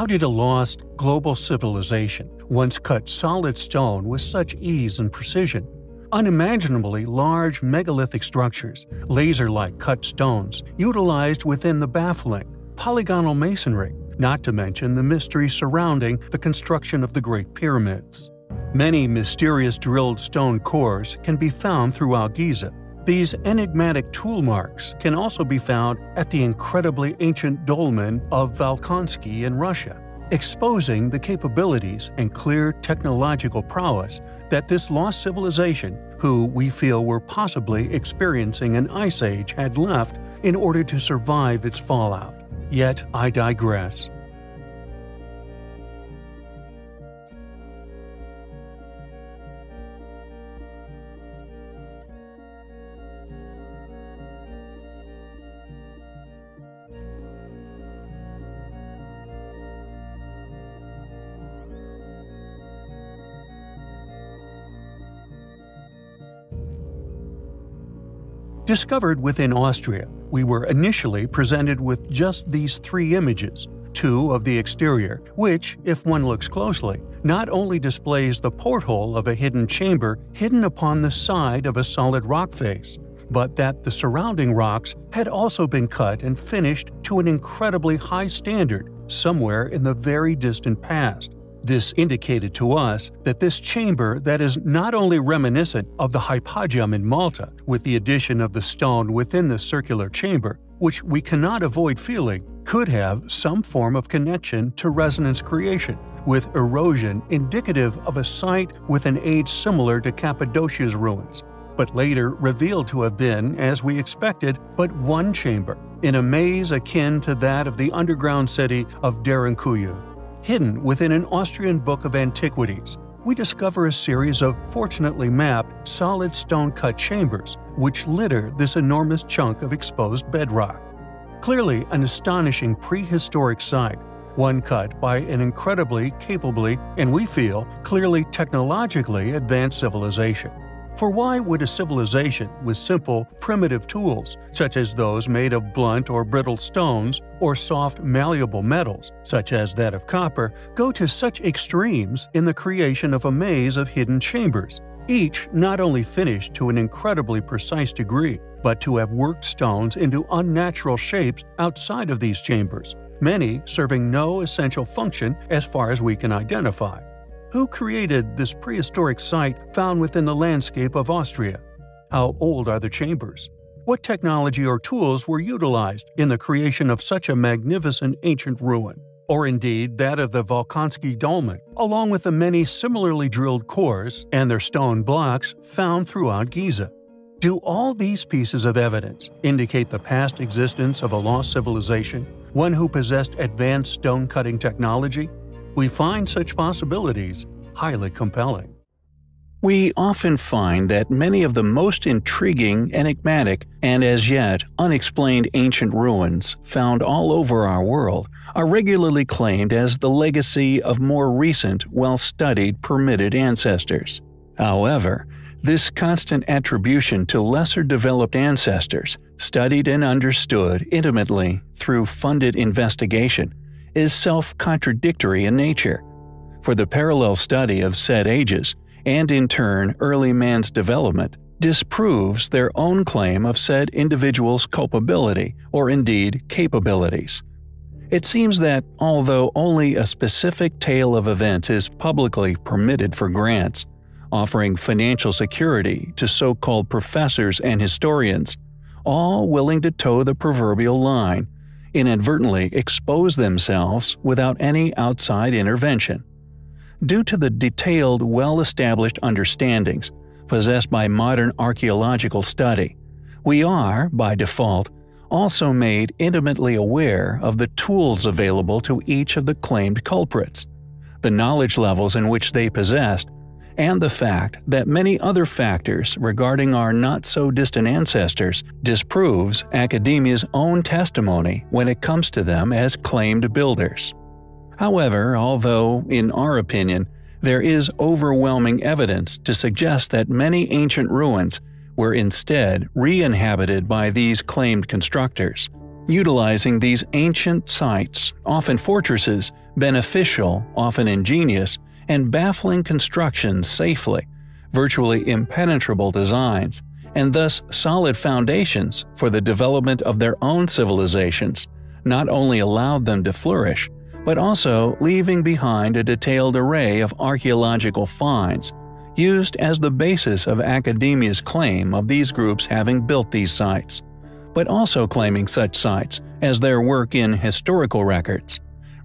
How did a lost, global civilization once cut solid stone with such ease and precision? Unimaginably large megalithic structures, laser-like cut stones, utilized within the baffling, polygonal masonry, not to mention the mystery surrounding the construction of the Great Pyramids. Many mysterious drilled stone cores can be found throughout Giza. These enigmatic tool marks can also be found at the incredibly ancient dolmen of Volkonsky in Russia, exposing the capabilities and clear technological prowess that this lost civilization, who we feel were possibly experiencing an ice age, had left in order to survive its fallout. Yet I digress. Discovered within Austria, we were initially presented with just these three images two of the exterior, which, if one looks closely, not only displays the porthole of a hidden chamber hidden upon the side of a solid rock face, but that the surrounding rocks had also been cut and finished to an incredibly high standard somewhere in the very distant past, this indicated to us that this chamber that is not only reminiscent of the hypogeum in Malta, with the addition of the stone within the circular chamber, which we cannot avoid feeling, could have some form of connection to resonance creation, with erosion indicative of a site with an age similar to Cappadocia's ruins, but later revealed to have been, as we expected, but one chamber, in a maze akin to that of the underground city of Derinkuyu. Hidden within an Austrian book of antiquities, we discover a series of fortunately mapped, solid stone-cut chambers which litter this enormous chunk of exposed bedrock. Clearly an astonishing prehistoric site, one cut by an incredibly capably, and we feel, clearly technologically advanced civilization. For why would a civilization with simple, primitive tools, such as those made of blunt or brittle stones or soft, malleable metals, such as that of copper, go to such extremes in the creation of a maze of hidden chambers, each not only finished to an incredibly precise degree, but to have worked stones into unnatural shapes outside of these chambers, many serving no essential function as far as we can identify. Who created this prehistoric site found within the landscape of Austria? How old are the chambers? What technology or tools were utilized in the creation of such a magnificent ancient ruin? Or indeed that of the Volkonsky dolmen, along with the many similarly drilled cores and their stone blocks found throughout Giza? Do all these pieces of evidence indicate the past existence of a lost civilization, one who possessed advanced stone cutting technology? We find such possibilities highly compelling. We often find that many of the most intriguing, enigmatic, and as yet unexplained ancient ruins found all over our world are regularly claimed as the legacy of more recent, well studied, permitted ancestors. However, this constant attribution to lesser developed ancestors, studied and understood intimately through funded investigation, is self-contradictory in nature. For the parallel study of said ages, and in turn early man's development, disproves their own claim of said individual's culpability or indeed capabilities. It seems that although only a specific tale of events is publicly permitted for grants, offering financial security to so-called professors and historians, all willing to toe the proverbial line inadvertently expose themselves without any outside intervention. Due to the detailed, well-established understandings possessed by modern archaeological study, we are, by default, also made intimately aware of the tools available to each of the claimed culprits, the knowledge levels in which they possessed, and the fact that many other factors regarding our not-so-distant ancestors disproves academia's own testimony when it comes to them as claimed builders. However, although, in our opinion, there is overwhelming evidence to suggest that many ancient ruins were instead re-inhabited by these claimed constructors, utilizing these ancient sites, often fortresses, beneficial, often ingenious, and baffling constructions safely, virtually impenetrable designs, and thus solid foundations for the development of their own civilizations, not only allowed them to flourish, but also leaving behind a detailed array of archaeological finds, used as the basis of academia's claim of these groups having built these sites, but also claiming such sites as their work in historical records,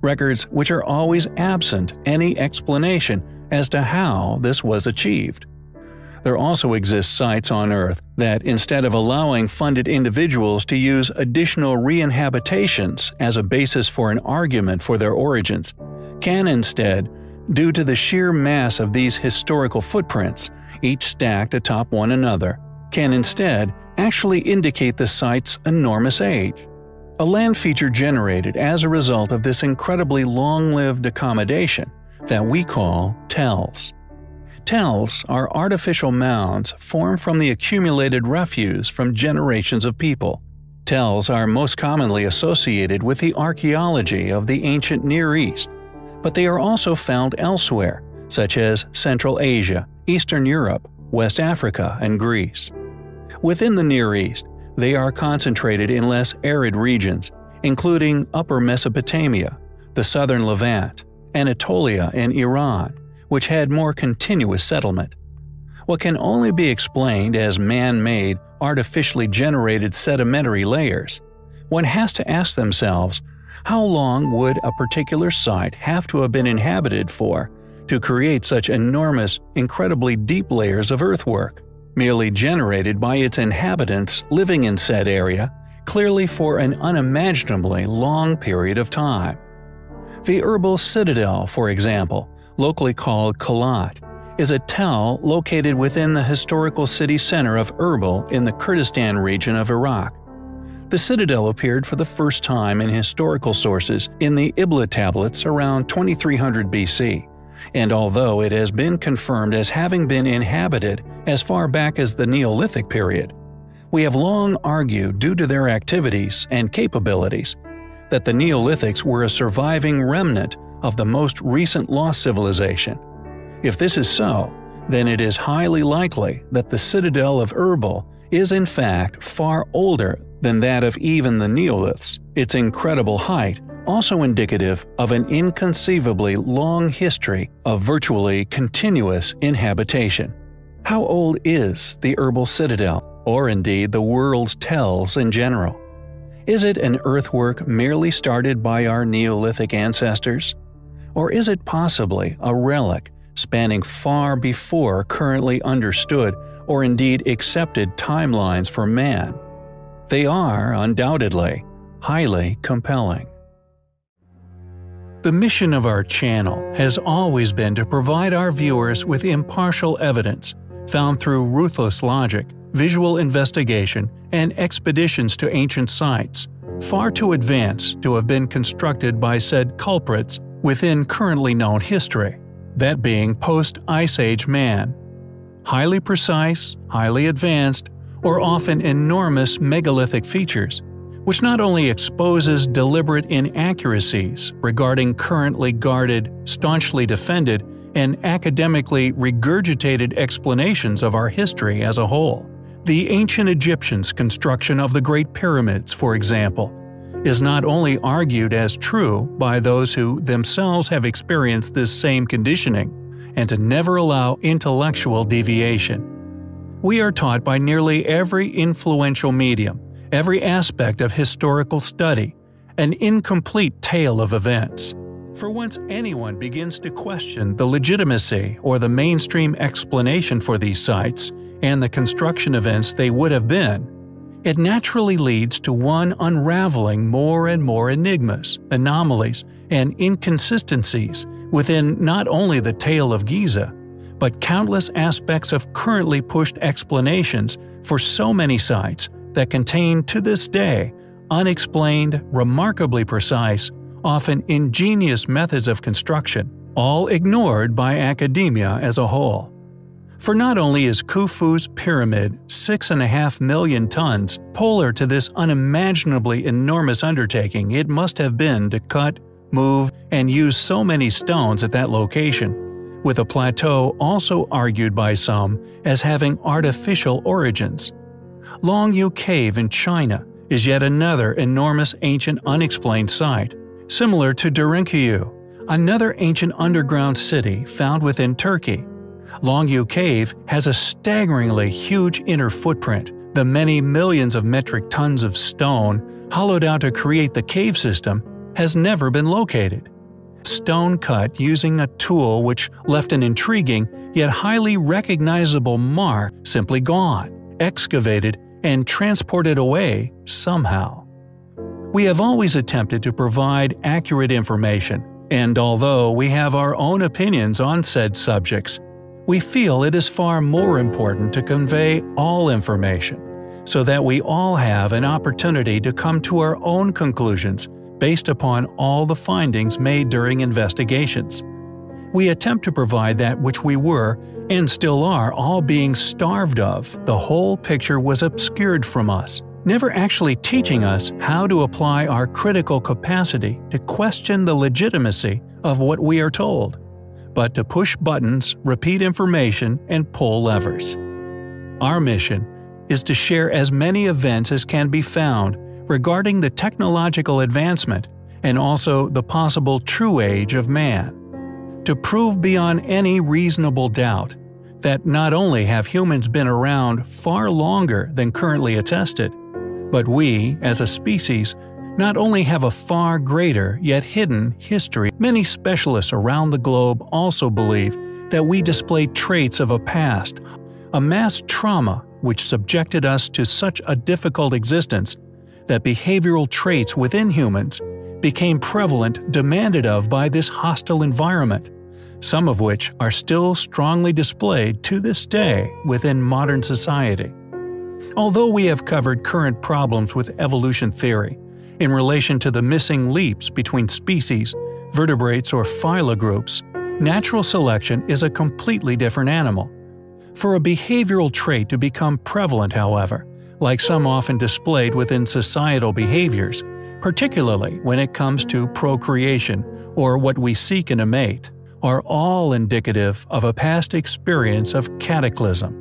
records which are always absent any explanation as to how this was achieved. There also exist sites on Earth that, instead of allowing funded individuals to use additional re-inhabitations as a basis for an argument for their origins, can instead, due to the sheer mass of these historical footprints, each stacked atop one another, can instead actually indicate the site's enormous age. A land feature generated as a result of this incredibly long-lived accommodation that we call tells. Tells are artificial mounds formed from the accumulated refuse from generations of people. Tells are most commonly associated with the archaeology of the ancient Near East, but they are also found elsewhere, such as Central Asia, Eastern Europe, West Africa, and Greece. Within the Near East, they are concentrated in less arid regions, including Upper Mesopotamia, the southern Levant, Anatolia, and Iran, which had more continuous settlement. What can only be explained as man-made, artificially generated sedimentary layers, one has to ask themselves, how long would a particular site have to have been inhabited for to create such enormous, incredibly deep layers of earthwork, merely generated by its inhabitants living in said area, clearly for an unimaginably long period of time? The Erbil Citadel, for example, locally called Kalat, is a tell located within the historical city center of Erbil in the Kurdistan region of Iraq. The citadel appeared for the first time in historical sources in the Ebla tablets around 2300 BC, and although it has been confirmed as having been inhabited as far back as the Neolithic period, we have long argued due to their activities and capabilities that the Neolithics were a surviving remnant of the most recent lost civilization. If this is so, then it is highly likely that the citadel of Erbil is in fact far older than that of even the Neoliths, its incredible height also indicative of an inconceivably long history of virtually continuous inhabitation. How old is the Erbil Citadel, or indeed the world's tells in general? Is it an earthwork merely started by our Neolithic ancestors? Or is it possibly a relic spanning far before currently understood or indeed accepted timelines for man? They are, undoubtedly, highly compelling. The mission of our channel has always been to provide our viewers with impartial evidence, found through ruthless logic, visual investigation, and expeditions to ancient sites, far too advanced to have been constructed by said culprits within currently known history, that being post-Ice Age man. Highly precise, highly advanced, or often enormous megalithic features, which not only exposes deliberate inaccuracies regarding currently guarded, staunchly defended, and academically regurgitated explanations of our history as a whole. The ancient Egyptians' construction of the Great Pyramids, for example, is not only argued as true by those who themselves have experienced this same conditioning, and to never allow intellectual deviation. We are taught by nearly every influential medium, every aspect of historical study, an incomplete tale of events. For once anyone begins to question the legitimacy or the mainstream explanation for these sites and the construction events they would have been, it naturally leads to one unraveling more and more enigmas, anomalies, and inconsistencies within not only the tale of Giza, but countless aspects of currently pushed explanations for so many sites that contain to this day unexplained, remarkably precise, often ingenious methods of construction, all ignored by academia as a whole. For not only is Khufu's pyramid 6.5 million tons, polar to this unimaginably enormous undertaking it must have been to cut, move, and use so many stones at that location, with a plateau also argued by some as having artificial origins. Longyou Cave in China is yet another enormous ancient unexplained site, similar to Derinkuyu, another ancient underground city found within Turkey. Longyou Cave has a staggeringly huge inner footprint. The many millions of metric tons of stone hollowed out to create the cave system has never been located. Stone cut using a tool which left an intriguing yet highly recognizable mark simply gone, excavated, and transported away somehow. We have always attempted to provide accurate information, and although we have our own opinions on said subjects, we feel it is far more important to convey all information, so that we all have an opportunity to come to our own conclusions based upon all the findings made during investigations. We attempt to provide that which we were, and still are, all being starved of. The whole picture was obscured from us, never actually teaching us how to apply our critical capacity to question the legitimacy of what we are told but to push buttons, repeat information, and pull levers. Our mission is to share as many events as can be found regarding the technological advancement and also the possible true age of man. To prove beyond any reasonable doubt that not only have humans been around far longer than currently attested, but we, as a species, not only have a far greater yet hidden history, many specialists around the globe also believe that we display traits of a past, a mass trauma which subjected us to such a difficult existence that behavioral traits within humans became prevalent demanded of by this hostile environment, some of which are still strongly displayed to this day within modern society. Although we have covered current problems with evolution theory, in relation to the missing leaps between species, vertebrates or phyla groups, natural selection is a completely different animal. For a behavioral trait to become prevalent, however, like some often displayed within societal behaviors, particularly when it comes to procreation or what we seek in a mate, are all indicative of a past experience of cataclysm.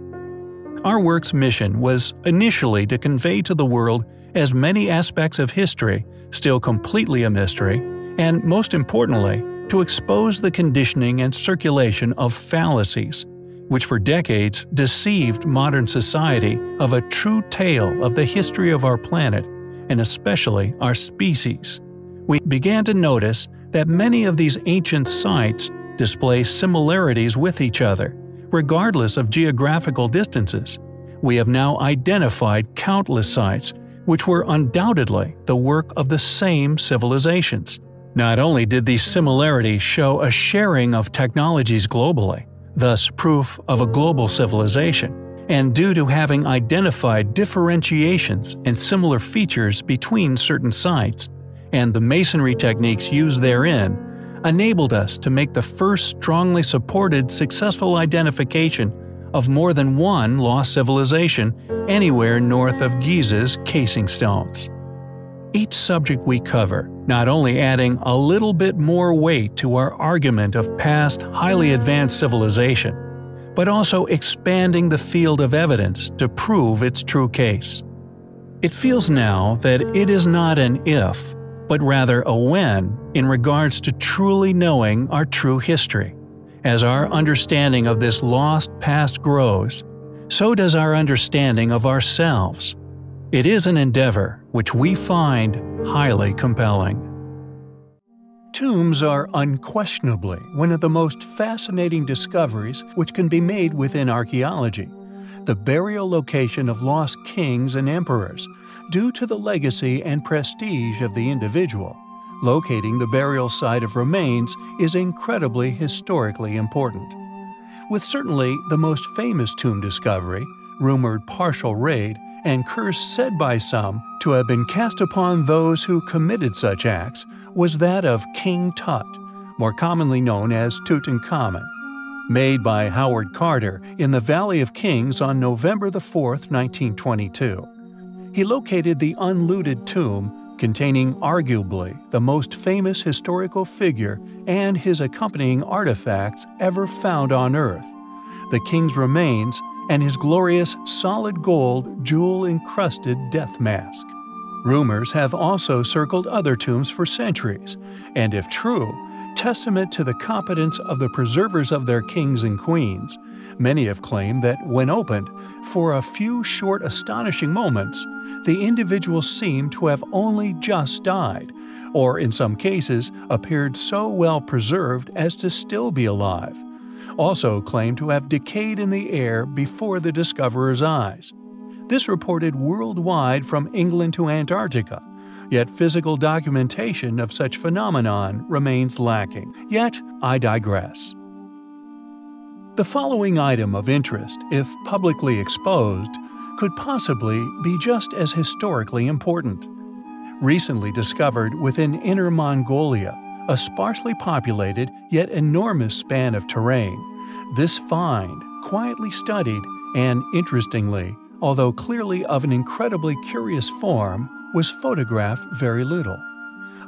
Our work's mission was initially to convey to the world as many aspects of history, still completely a mystery, and most importantly, to expose the conditioning and circulation of fallacies, which for decades deceived modern society of a true tale of the history of our planet, and especially our species. We began to notice that many of these ancient sites display similarities with each other, regardless of geographical distances. We have now identified countless sites which were undoubtedly the work of the same civilizations. Not only did these similarities show a sharing of technologies globally, thus proof of a global civilization, and due to having identified differentiations and similar features between certain sites, and the masonry techniques used therein, enabled us to make the first strongly supported successful identification of more than one lost civilization anywhere north of Giza's casing stones. Each subject we cover, not only adding a little bit more weight to our argument of past highly advanced civilization, but also expanding the field of evidence to prove its true case. It feels now that it is not an if, but rather a when in regards to truly knowing our true history. As our understanding of this lost past grows, so does our understanding of ourselves. It is an endeavor which we find highly compelling. Tombs are unquestionably one of the most fascinating discoveries which can be made within archaeology. The burial location of lost kings and emperors, due to the legacy and prestige of the individual, Locating the burial site of remains is incredibly historically important. With certainly the most famous tomb discovery, rumored partial raid, and curse said by some to have been cast upon those who committed such acts, was that of King Tut, more commonly known as Tutankhamun. made by Howard Carter in the Valley of Kings on November 4, 1922. He located the unlooted tomb containing arguably the most famous historical figure and his accompanying artifacts ever found on Earth the king's remains and his glorious solid gold jewel encrusted death mask. Rumors have also circled other tombs for centuries, and if true, testament to the competence of the preservers of their kings and queens. Many have claimed that when opened, for a few short astonishing moments, the individuals seemed to have only just died, or in some cases appeared so well preserved as to still be alive. Also claimed to have decayed in the air before the discoverer's eyes. This reported worldwide from England to Antarctica, yet physical documentation of such phenomenon remains lacking. Yet, I digress. The following item of interest, if publicly exposed, could possibly be just as historically important. Recently discovered within Inner Mongolia, a sparsely populated yet enormous span of terrain, this find, quietly studied and, interestingly, although clearly of an incredibly curious form, was photographed very little.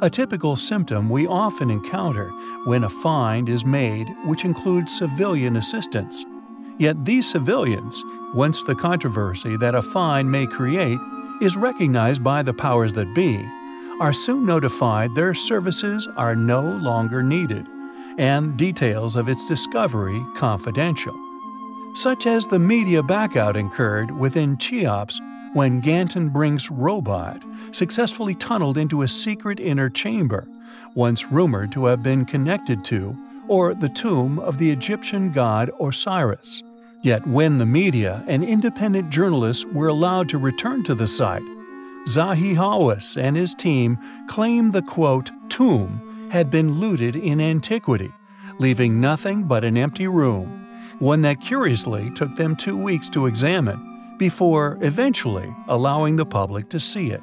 A typical symptom we often encounter when a find is made which includes civilian assistance. Yet these civilians, once the controversy that a find may create is recognized by the powers that be, are soon notified their services are no longer needed, and details of its discovery confidential such as the media backout incurred within Cheops when Gantenbrink's robot successfully tunneled into a secret inner chamber, once rumored to have been connected to or the tomb of the Egyptian god Osiris. Yet when the media and independent journalists were allowed to return to the site, Zahi Hawass and his team claimed the quote, tomb had been looted in antiquity, leaving nothing but an empty room one that curiously took them two weeks to examine, before eventually allowing the public to see it.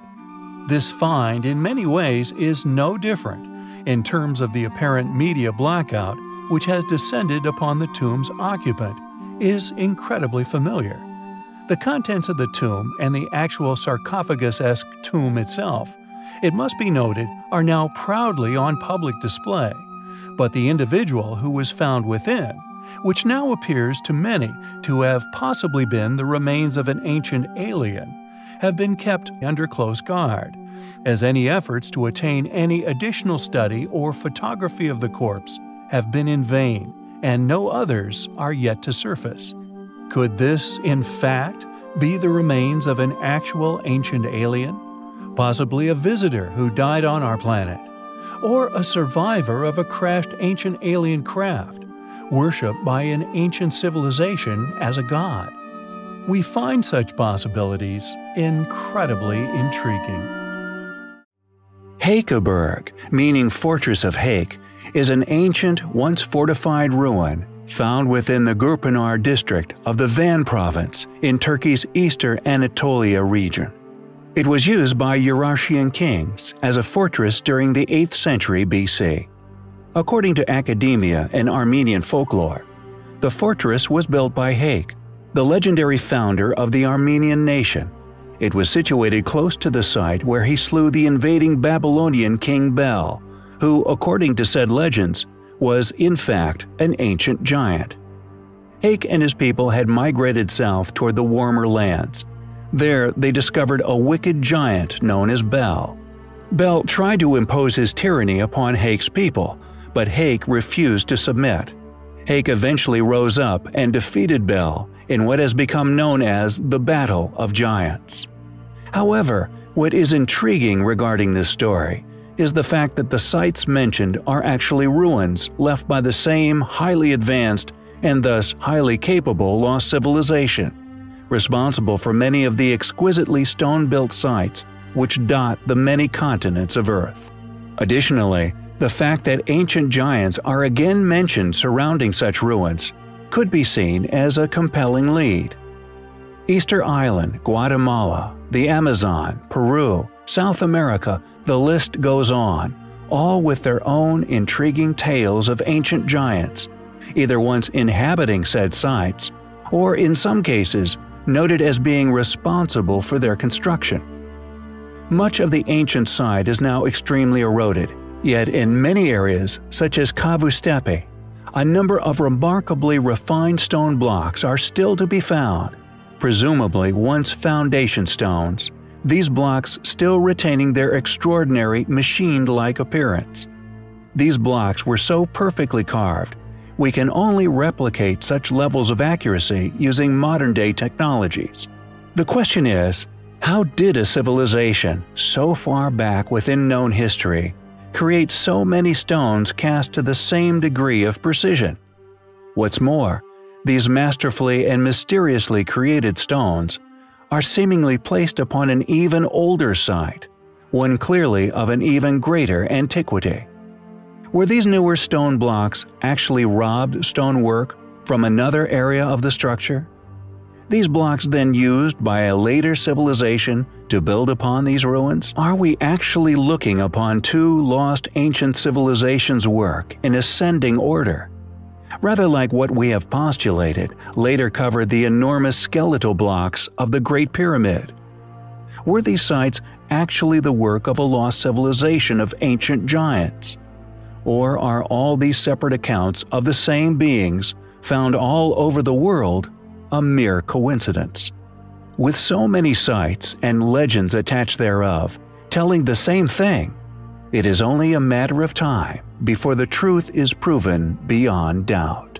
This find, in many ways, is no different in terms of the apparent media blackout which has descended upon the tomb's occupant, is incredibly familiar. The contents of the tomb and the actual sarcophagus esque tomb itself, it must be noted, are now proudly on public display, but the individual who was found within which now appears to many to have possibly been the remains of an ancient alien, have been kept under close guard, as any efforts to attain any additional study or photography of the corpse have been in vain, and no others are yet to surface. Could this, in fact, be the remains of an actual ancient alien? Possibly a visitor who died on our planet? Or a survivor of a crashed ancient alien craft? Worshipped by an ancient civilization as a god. We find such possibilities incredibly intriguing. Haykaberd, meaning Fortress of Hayk, is an ancient, once fortified ruin found within the Gurpınar district of the Van province in Turkey's Eastern Anatolia region. It was used by Urartian kings as a fortress during the 8th century BC. According to academia and Armenian folklore, the fortress was built by Hayk, the legendary founder of the Armenian nation. It was situated close to the site where he slew the invading Babylonian king Bel, who, according to said legends, was in fact an ancient giant. Hayk and his people had migrated south toward the warmer lands. There, they discovered a wicked giant known as Bel. Bel tried to impose his tyranny upon Hayk's people, but Hayk refused to submit. Hayk eventually rose up and defeated Bel in what has become known as the Battle of Giants. However, what is intriguing regarding this story is the fact that the sites mentioned are actually ruins left by the same highly advanced and thus highly capable lost civilization, responsible for many of the exquisitely stone-built sites which dot the many continents of Earth. Additionally, the fact that ancient giants are again mentioned surrounding such ruins could be seen as a compelling lead. Easter Island, Guatemala, the Amazon, Peru, South America, the list goes on, all with their own intriguing tales of ancient giants, either once inhabiting said sites, or in some cases, noted as being responsible for their construction. Much of the ancient site is now extremely eroded, yet in many areas, such as Çavuştepe, a number of remarkably refined stone blocks are still to be found, presumably once foundation stones, these blocks still retaining their extraordinary machined-like appearance. These blocks were so perfectly carved, we can only replicate such levels of accuracy using modern-day technologies. The question is, how did a civilization so far back within known history create so many stones cast to the same degree of precision? What's more, these masterfully and mysteriously created stones are seemingly placed upon an even older site, one clearly of an even greater antiquity. Were these newer stone blocks actually robbed stonework from another area of the structure? These blocks then used by a later civilization to build upon these ruins? Are we actually looking upon two lost ancient civilizations' work in ascending order? Rather like what we have postulated, later covered the enormous skeletal blocks of the Great Pyramid. Were these sites actually the work of a lost civilization of ancient giants? Or are all these separate accounts of the same beings found all over the world a mere coincidence? With so many sites and legends attached thereof, telling the same thing, it is only a matter of time before the truth is proven beyond doubt.